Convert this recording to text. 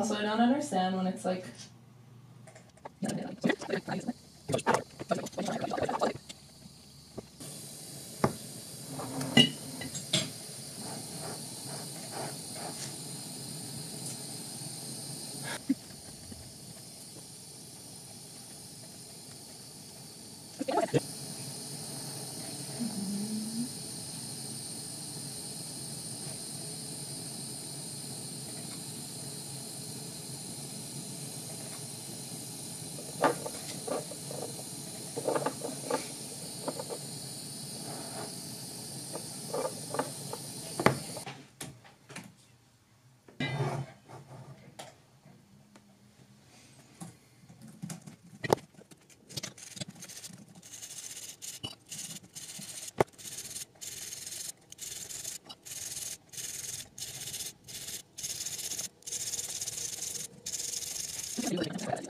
Also, I don't understand when it's like. stupid.